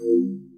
Yukimura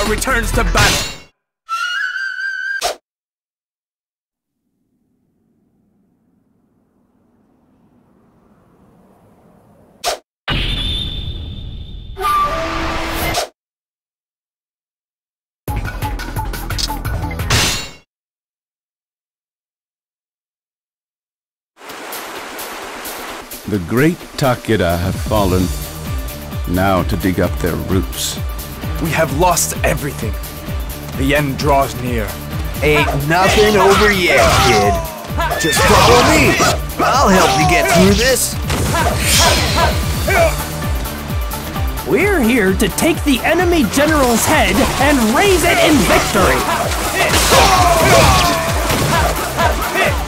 Sanada returns to battle. The great Takeda have fallen. Now to dig up their roots. We have lost everything. The end draws near. Ain't ah. nothing ah. over yet, kid. Just follow me. I'll help you get through this. We're here to take the enemy general's head and raise it in victory!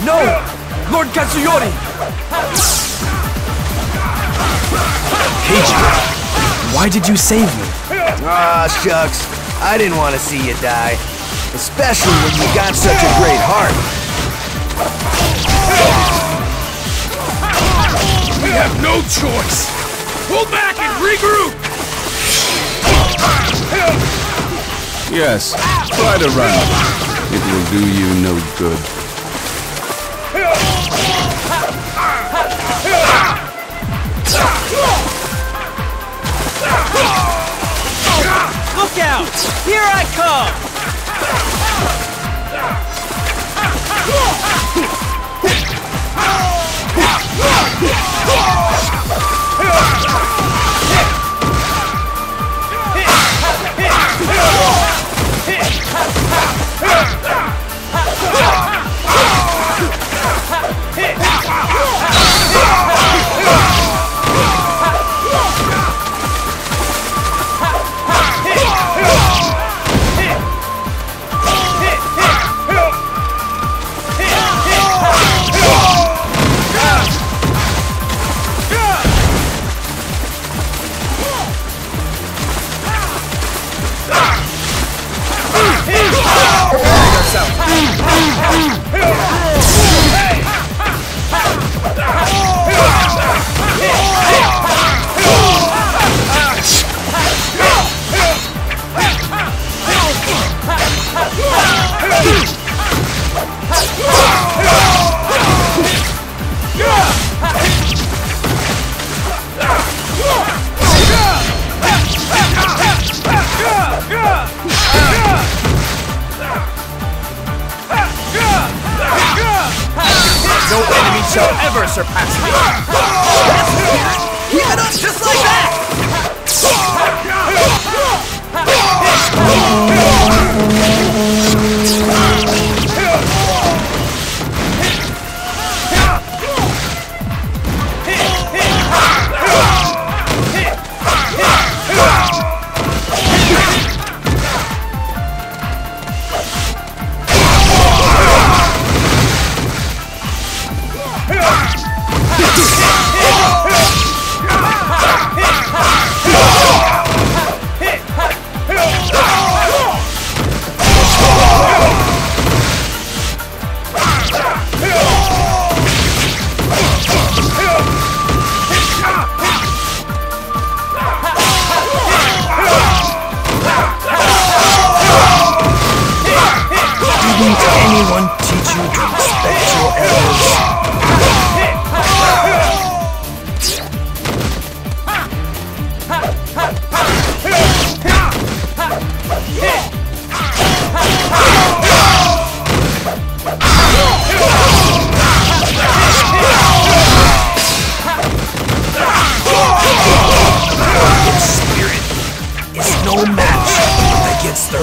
No! Lord Katsuyori! Keiji, why did you save me? Ah, shucks. I didn't want to see you die. Especially when you got such a great heart. We have no choice! Pull back and regroup! Yes, try to run. It will do you no good. Look out! Here I come! No shall ever surpass me! Keep it just like that!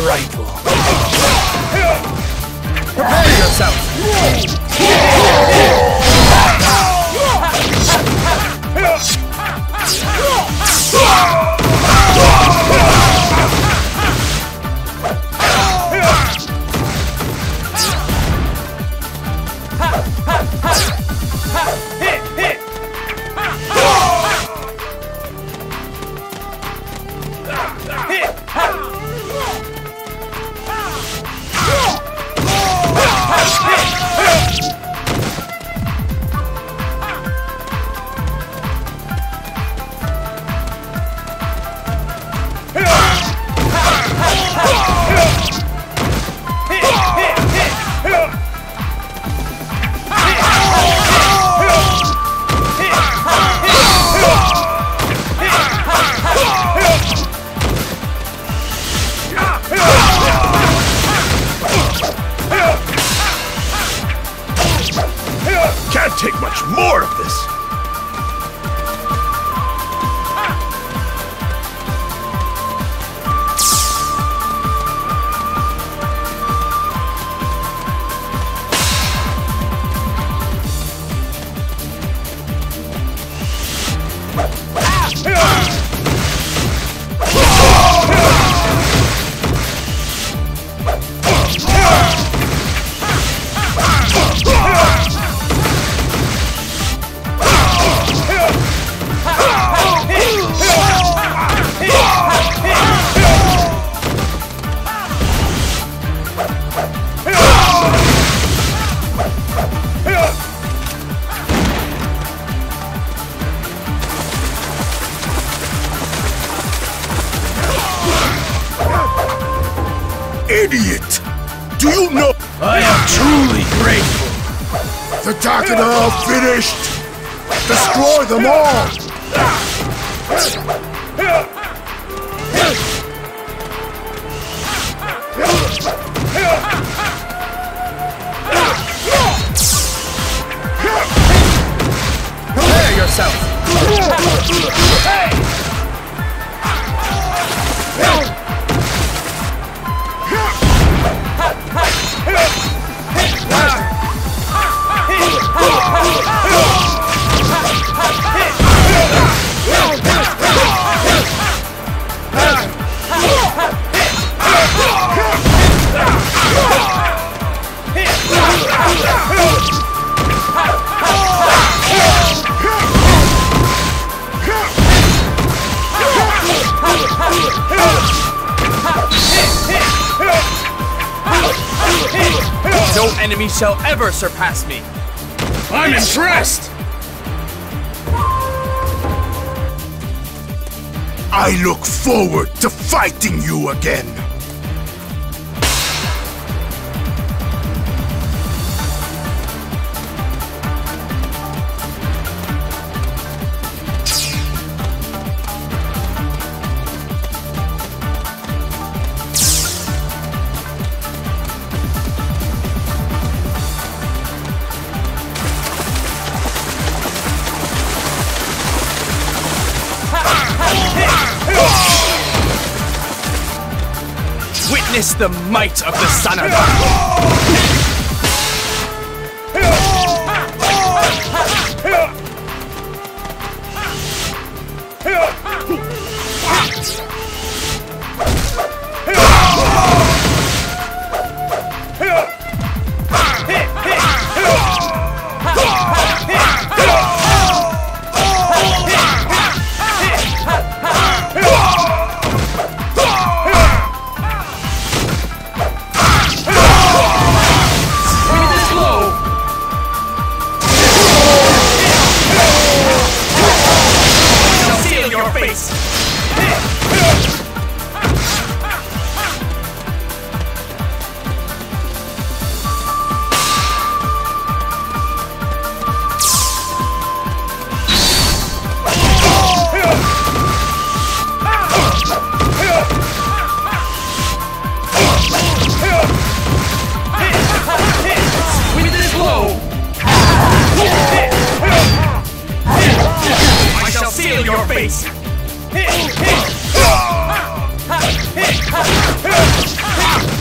Rifle. Prepare yourself! Idiot! Do you know I am truly grateful. the Takeda finished? Destroy them all! Enemy shall ever surpass me. I'm impressed. I look forward to fighting you again! Witness the might of the Sanada. Seal your face!